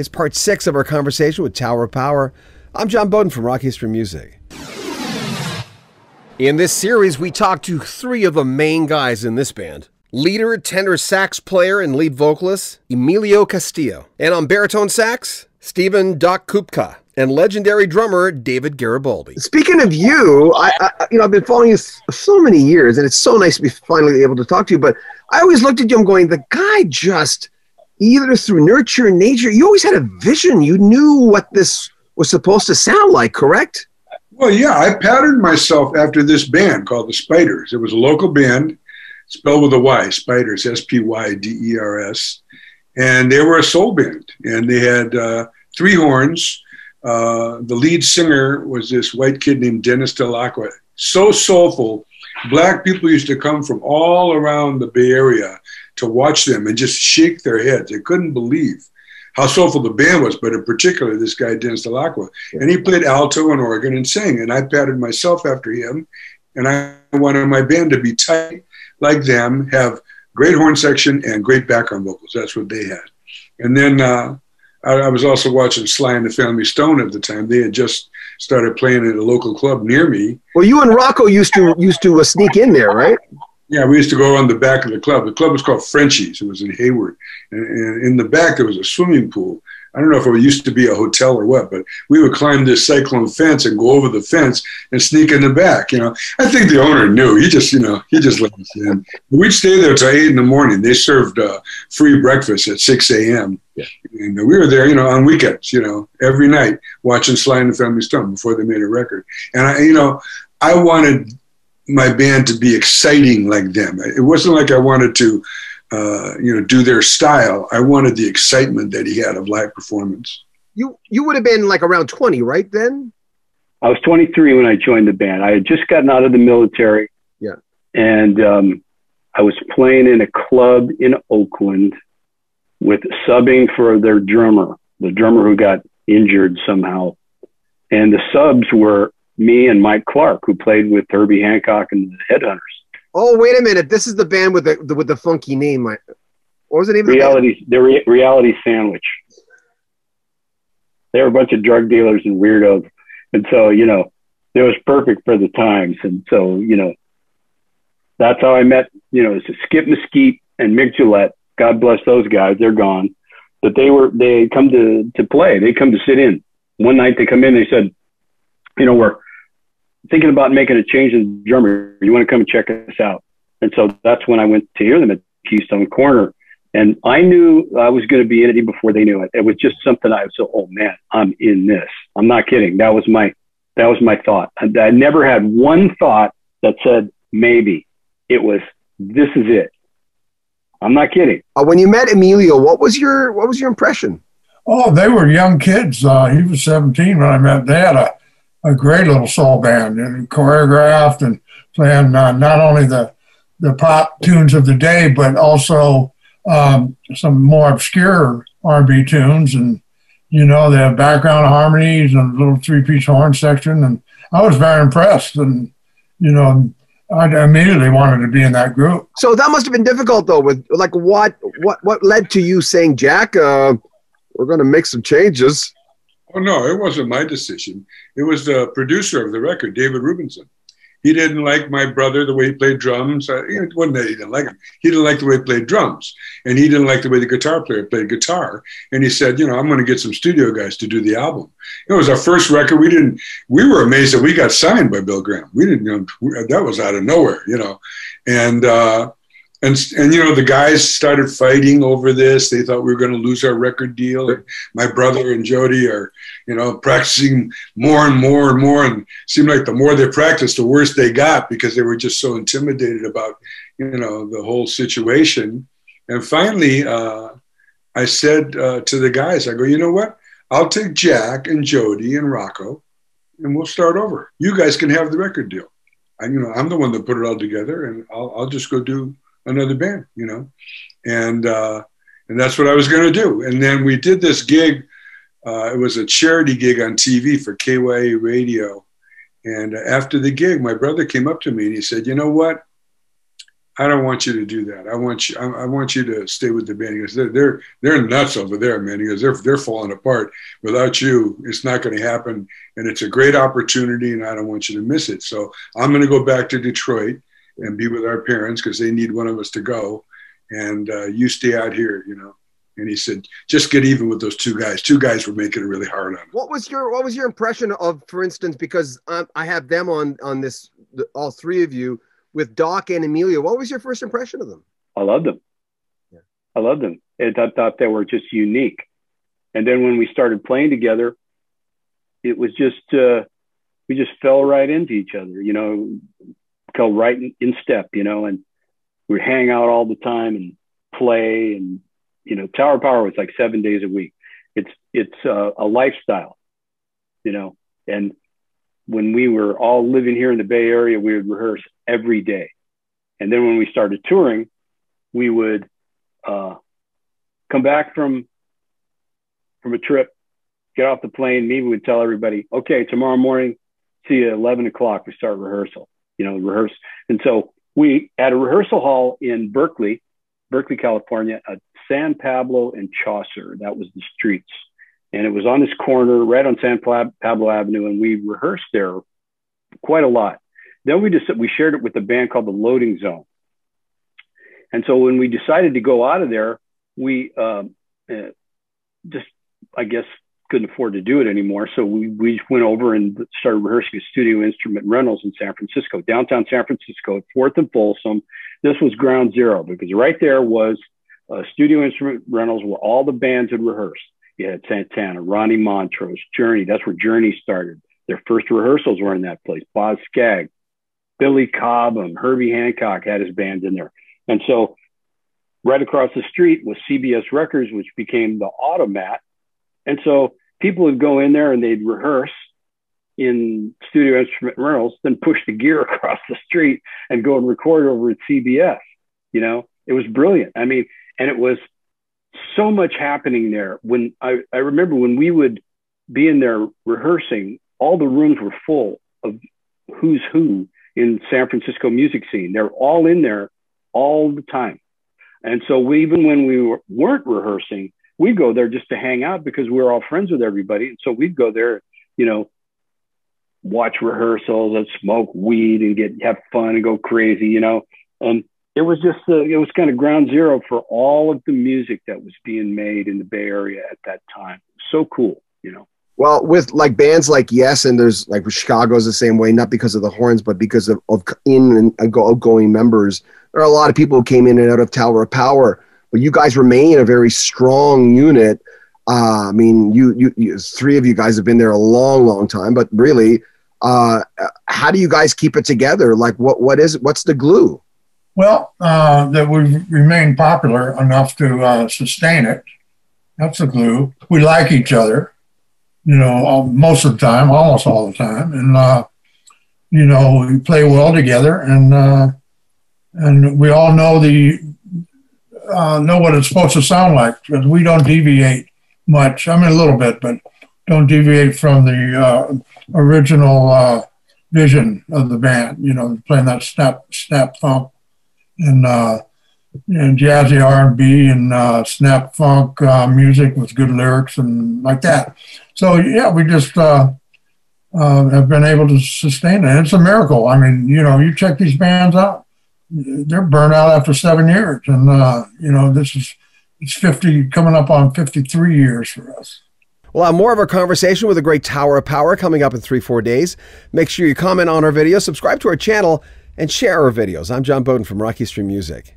It's part six of our conversation with Tower of Power. I'm John Beaudin from Rock History Music. In this series, we talk to three of the main guys in this band. Leader, tenor sax player, and lead vocalist, Emilio Castillo. And on baritone sax, Stephen Doc Kupka. And legendary drummer, David Garibaldi. Speaking of you, I, I, you know I've been following you so many years, and it's so nice to be finally able to talk to you. But I always looked at you, I'm going, the guy just either through nurture and nature, you always had a vision. You knew what this was supposed to sound like, correct? Well, yeah, I patterned myself after this band called the Spiders. It was a local band, spelled with a Y, Spiders, S P Y D E R S. And they were a soul band, and they had uh, three horns. Uh, the lead singer was this white kid named Dennis Delacqua. So soulful. Black people used to come from all around the Bay Area to watch them and just shake their heads. They couldn't believe how soulful the band was, but in particular, this guy, Dennis Delacqua. And he played alto and organ and sang. And I patterned myself after him. And I wanted my band to be tight like them, have great horn section and great background vocals. That's what they had. And then uh, I, I, was also watching Sly and the Family Stone at the time. They had just started playing at a local club near me. Well, you and Rocco used to used to uh, sneak in there, right? Yeah, we used to go around the back of the club. The club was called Frenchie's. It was in Hayward. And, and in the back, there was a swimming pool. I don't know if it used to be a hotel or what, but we would climb this cyclone fence and go over the fence and sneak in the back. You know, I think the owner knew. He just, you know, he just let us in. We'd stay there till eight in the morning. They served uh, free breakfast at six a.m. Yeah. And we were there, you know, on weekends, you know, every night watching Sly and the Family Stone before they made a record. And I, you know, I wanted my band to be exciting like them. It wasn't like I wanted to, uh, you know, do their style. I wanted the excitement that he had of live performance. You you would have been like around twenty, right then? I was 23 when I joined the band. I had just gotten out of the military. Yeah. And um, I was playing in a club in Oakland with subbing for their drummer, the drummer who got injured somehow. And the subs were me and Mike Clark, who played with Herbie Hancock and the Headhunters. Oh, wait a minute! This is the band with the, the with the funky name. What was the name? Reality, the, the re- Reality Sandwich. They were a bunch of drug dealers and weirdos, and so you know, it was perfect for the times. And so you know, that's how I met. You know, Skip Mesquite and Mick Gillette. God bless those guys. They're gone, but they were they come to to play. They come to sit in. One night they come in. They said, you know, we're thinking about making a change in drummer. You want to come and check us out? And so that's when I went to hear them at Keystone Corner. And I knew I was going to be in it even before they knew it. It was just something I was so, oh man, I'm in this. I'm not kidding. That was my, that was my thought. I, I never had one thought that said maybe. It was, this is it. I'm not kidding. Uh, when you met Emilio, what was your, what was your impression? Oh, they were young kids. Uh, he was 17 when I met. They had a, great little soul band and choreographed and playing uh, not only the the pop tunes of the day, but also um, some more obscure R&B tunes. And you know, they have background harmonies and a little three-piece horn section. And I was very impressed. And you know, I immediately wanted to be in that group. So that must have been difficult, though. With like, what what what led to you saying, Jack, uh, we're going to make some changes? Oh no, it wasn't my decision. It was the producer of the record, David Rubinson. He didn't like my brother the way he played drums. Uh, it wasn't that he didn't like him. He didn't like the way he played drums, and he didn't like the way the guitar player played guitar. And he said, you know, I'm going to get some studio guys to do the album. It was our first record. We didn't. We were amazed that we got signed by Bill Graham. We didn't. You know, that was out of nowhere. You know, and. Uh, and and you know the guys started fighting over this. They thought we were going to lose our record deal. My brother and Jody are, you know, practicing more and more and more. And seemed like the more they practiced, the worse they got because they were just so intimidated about, you know, the whole situation. And finally, uh, I said uh, to the guys, I go, you know what? I'll take Jack and Jody and Rocco, and we'll start over. You guys can have the record deal. I, you know, I'm the one that put it all together, and I'll, I'll just go do another band, you know, and uh, and that's what I was going to do. And then we did this gig. Uh, it was a charity gig on TV for KYA Radio. And after the gig, my brother came up to me and he said, "You know what? I don't want you to do that. I want you. I, I want you to stay with the band because they're, they're they're nuts over there, man. Because they're they're falling apart. Without you, it's not going to happen. And it's a great opportunity, and I don't want you to miss it. So I'm going to go back to Detroit and be with our parents because they need one of us to go. And uh, you stay out here, you know. And he said, just get even with those two guys. Two guys were making it really hard on him. What was your What was your impression of, for instance, because um, I have them on on this, all three of you with Doc and Emilio. What was your first impression of them? I loved them. Yeah. I loved them. And I thought, thought they were just unique. And then when we started playing together, it was just uh, we just fell right into each other. You know, fell right in, in step. You know, and we hang out all the time and play. And you know, Tower Power was like seven days a week. It's it's a lifestyle. You know, and when we were all living here in the Bay Area, we would rehearse every day. And then when we started touring, we would uh, come back from from a trip, get off the plane. Maybe we'd tell everybody, okay, tomorrow morning, see you at 11 o'clock. We start rehearsal, you know, rehearse. And so we at a rehearsal hall in Berkeley, Berkeley, California, at San Pablo and Chaucer. That was the streets and it was on this corner right on San Pablo Avenue, and we rehearsed there quite a lot. Then we just we shared it with a band called the Loading Zone, and so when we decided to go out of there, we uh, just I guess couldn't afford to do it anymore. So we we went over and started rehearsing at Studio Instrument Rentals in San Francisco, downtown San Francisco, at Fourth and Folsom. This was ground zero because right there was uh, Studio Instrument Rentals where all the bands had rehearsed. You had Santana, Ronnie Montrose, Journey. That's where Journey started. Their first rehearsals were in that place. Boz Scaggs, Billy Cobham, Herbie Hancock had his band in there. And so right across the street was CBS Records, which became the Automat. And so people would go in there and they'd rehearse in studio instrument rentals, then push the gear across the street and go and record over at CBS. You know, it was brilliant. I mean, and it was so much happening there. When I, I remember when we would be in there rehearsing, all the rooms were full of who's who in San Francisco music scene. They're all in there all the time. And so we, even when we were, weren't rehearsing, we'd go there just to hang out because we were all friends with everybody. And so we'd go there, you know, watch rehearsals and smoke weed and get have fun and go crazy, you know. And it was just uh, it was kind of ground zero for all of the music that was being made in the Bay Area at that time. So cool, you know. Well, with like bands like Yes, and there's like Chicago's the same way, not because of the horns, but because of, of in and outgoing members. There are a lot of people who came in and out of Tower of Power, but you guys remain a very strong unit. Uh, I mean, you, you, you, three of you guys have been there a long, long time, but really, uh, how do you guys keep it together? Like, what, what is, what's the glue? Well, uh, that we've remained popular enough to uh, sustain it. That's the glue. We like each other, you know, most of the time, almost all the time, and uh, you know, we play well together, and uh, and we all know the uh, know what it's supposed to sound like because we don't deviate much. I mean, a little bit, but don't deviate from the uh, original vision of the band. You know, playing that snap snap funk and uh, and jazzy R and B and uh, snap funk uh, music with good lyrics and like that. So yeah, we just uh, uh, have been able to sustain it. It's a miracle. I mean, you know, you check these bands out; they're burned out after seven years, and uh, you know, this is it's fifty coming up on fifty-three years for us. We'll have more of our conversation with a great Tower of Power coming up in three, four days. Make sure you comment on our video, subscribe to our channel, and share our videos. I'm John Beaudin from Rock History Music.